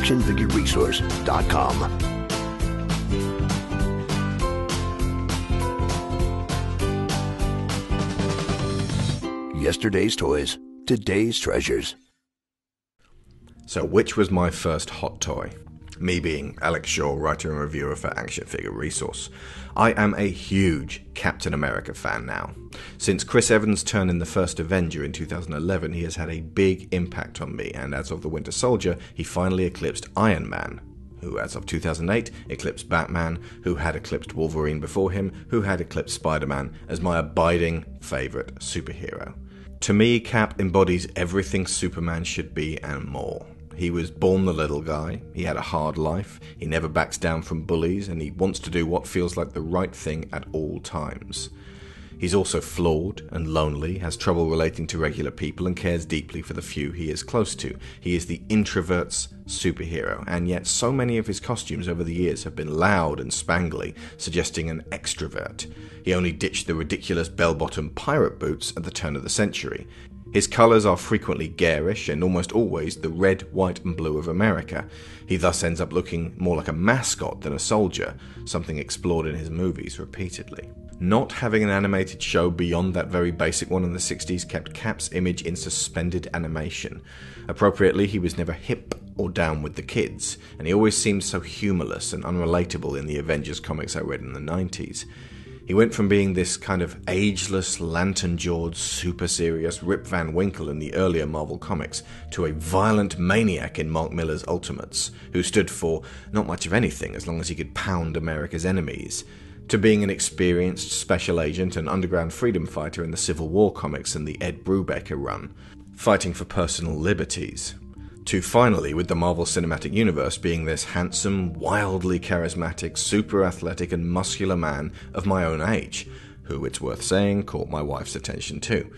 actionfigureresource.com. Yesterday's toys, today's treasures. So, which was my first hot toy? Me being Alex Shaw, writer and reviewer for Action Figure Resource. I am a huge Captain America fan now. Since Chris Evans' turn in the first Avenger in 2011, he has had a big impact on me, and as of The Winter Soldier, he finally eclipsed Iron Man, who, as of 2008, eclipsed Batman, who had eclipsed Wolverine before him, who had eclipsed Spider Man, as my abiding favourite superhero. To me, Cap embodies everything Superman should be and more. He was born the little guy, he had a hard life, he never backs down from bullies, and he wants to do what feels like the right thing at all times. He's also flawed and lonely, has trouble relating to regular people, and cares deeply for the few he is close to. He is the introvert's superhero, and yet so many of his costumes over the years have been loud and spangly, suggesting an extrovert. He only ditched the ridiculous bell bottom pirate boots at the turn of the century. His colours are frequently garish and almost always the red, white, and blue of America. He thus ends up looking more like a mascot than a soldier, something explored in his movies repeatedly. Not having an animated show beyond that very basic one in the 60s kept Cap's image in suspended animation. Appropriately, he was never hip or down with the kids, and he always seemed so humorless and unrelatable in the Avengers comics I read in the 90s. He went from being this kind of ageless, lantern jawed, super serious Rip Van Winkle in the earlier Marvel comics to a violent maniac in Mark Millar's Ultimates, who stood for not much of anything as long as he could pound America's enemies to being an experienced special agent and underground freedom fighter in the Civil War comics and the Ed Brubaker run, fighting for personal liberties, to finally, with the Marvel Cinematic Universe being this handsome, wildly charismatic, super athletic, and muscular man of my own age, who, it's worth saying, caught my wife's attention too.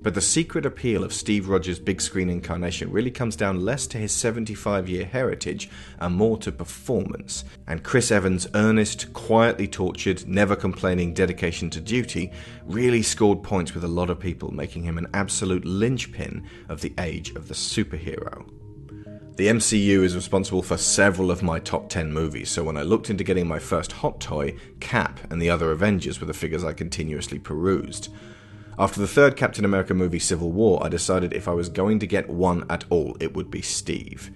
But the secret appeal of Steve Rogers' big screen incarnation really comes down less to his 75 year heritage and more to performance. And Chris Evans' earnest, quietly tortured, never complaining dedication to duty really scored points with a lot of people, making him an absolute linchpin of the age of the superhero. The MCU is responsible for several of my top 10 movies, so when I looked into getting my first hot toy, Cap and the other Avengers were the figures I continuously perused. After the third Captain America movie, Civil War, I decided if I was going to get one at all, it would be Steve.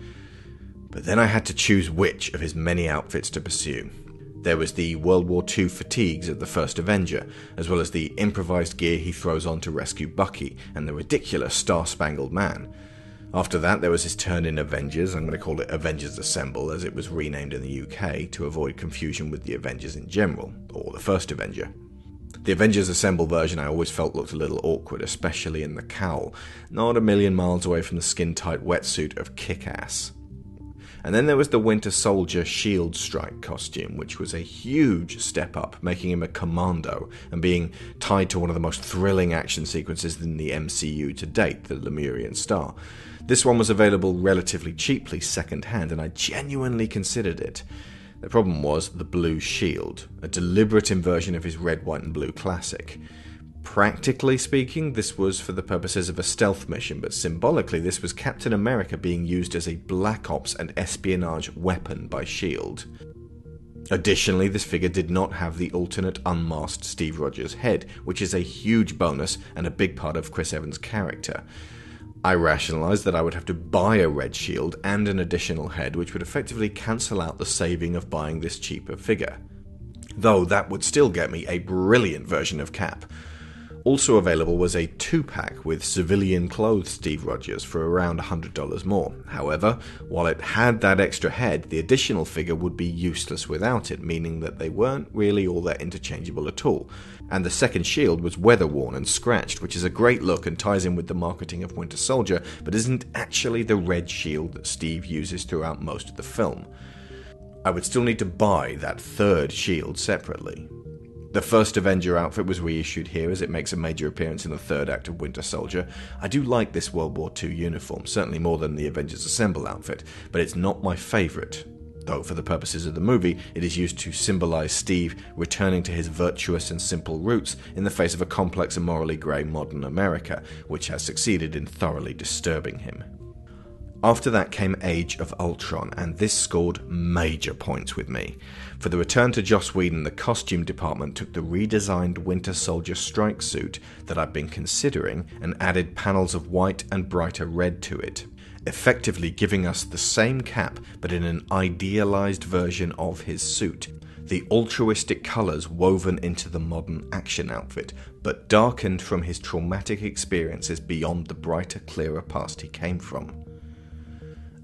But then I had to choose which of his many outfits to pursue. There was the World War II fatigues of the first Avenger, as well as the improvised gear he throws on to rescue Bucky, and the ridiculous Star Spangled Man. After that, there was his turn in Avengers. I'm going to call it Avengers Assemble, as it was renamed in the UK to avoid confusion with the Avengers in general, or the first Avenger. The Avengers Assemble version I always felt looked a little awkward, especially in the cowl, not a million miles away from the skin tight wetsuit of Kick Ass. And then there was the Winter Soldier Shield Strike costume, which was a huge step up, making him a commando and being tied to one of the most thrilling action sequences in the MCU to date, the Lemurian Star. This one was available relatively cheaply second hand, and I genuinely considered it. The problem was the Blue Shield, a deliberate inversion of his red, white, and blue classic. Practically speaking, this was for the purposes of a stealth mission, but symbolically, this was Captain America being used as a black ops and espionage weapon by S.H.I.E.L.D. Additionally, this figure did not have the alternate unmasked Steve Rogers head, which is a huge bonus and a big part of Chris Evans' character. I rationalised that I would have to buy a red shield and an additional head, which would effectively cancel out the saving of buying this cheaper figure. Though that would still get me a brilliant version of Cap. Also available was a two pack with civilian clothes Steve Rogers for around $100 more. However, while it had that extra head, the additional figure would be useless without it, meaning that they weren't really all that interchangeable at all and the second shield was weather worn and scratched, which is a great look and ties in with the marketing of Winter Soldier, but isn't actually the red shield that Steve uses throughout most of the film. I would still need to buy that third shield separately. The first Avenger outfit was reissued here as it makes a major appearance in the third act of Winter Soldier. I do like this World War II uniform, certainly more than the Avengers Assemble outfit, but it's not my favourite though for the purposes of the movie, it is used to symbolize Steve returning to his virtuous and simple roots in the face of a complex and morally grey modern America, which has succeeded in thoroughly disturbing him. After that came Age of Ultron, and this scored major points with me. For the return to Joss Whedon, the costume department took the redesigned Winter Soldier strike suit that I'd been considering and added panels of white and brighter red to it, effectively giving us the same cap but in an idealized version of his suit. The altruistic colours woven into the modern action outfit, but darkened from his traumatic experiences beyond the brighter, clearer past he came from.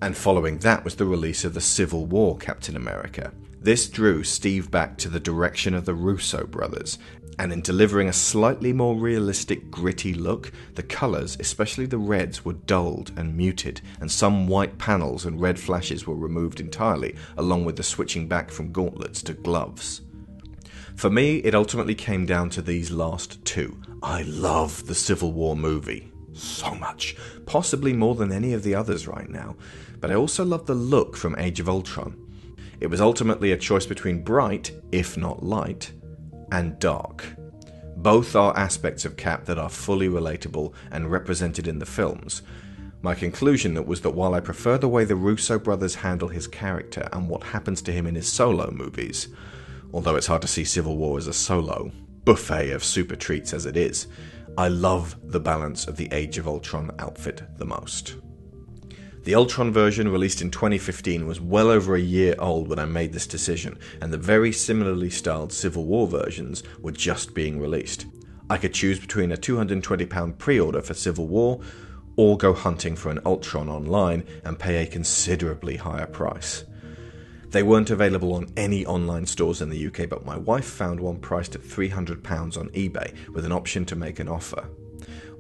And following that was the release of the Civil War Captain America. This drew Steve back to the direction of the Russo brothers, and in delivering a slightly more realistic, gritty look, the colours, especially the reds, were dulled and muted, and some white panels and red flashes were removed entirely, along with the switching back from gauntlets to gloves. For me, it ultimately came down to these last two. I love the Civil War movie so much, possibly more than any of the others right now, but I also love the look from Age of Ultron. It was ultimately a choice between bright, if not light, and dark. Both are aspects of Cap that are fully relatable and represented in the films. My conclusion that was that while I prefer the way the Russo brothers handle his character and what happens to him in his solo movies, although it's hard to see Civil War as a solo buffet of super treats as it is, I love the balance of the Age of Ultron outfit the most. The Ultron version, released in 2015, was well over a year old when I made this decision, and the very similarly styled Civil War versions were just being released. I could choose between a £220 pre order for Civil War or go hunting for an Ultron online and pay a considerably higher price. They weren't available on any online stores in the UK, but my wife found one priced at £300 on eBay with an option to make an offer.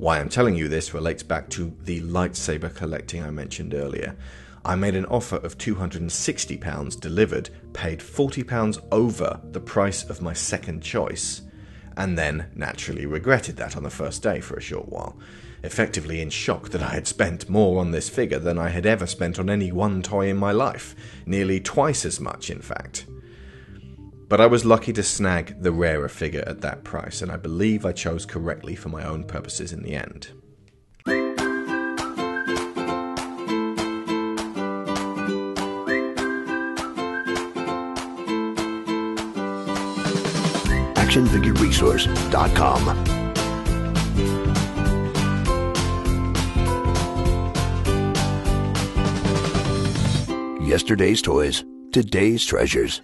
Why I'm telling you this relates back to the lightsaber collecting I mentioned earlier. I made an offer of £260 delivered, paid £40 over the price of my second choice, and then naturally regretted that on the first day for a short while, effectively in shock that I had spent more on this figure than I had ever spent on any one toy in my life, nearly twice as much, in fact. But I was lucky to snag the rarer figure at that price, and I believe I chose correctly for my own purposes in the end. ActionFigureResource.com. Yesterday's toys, today's treasures.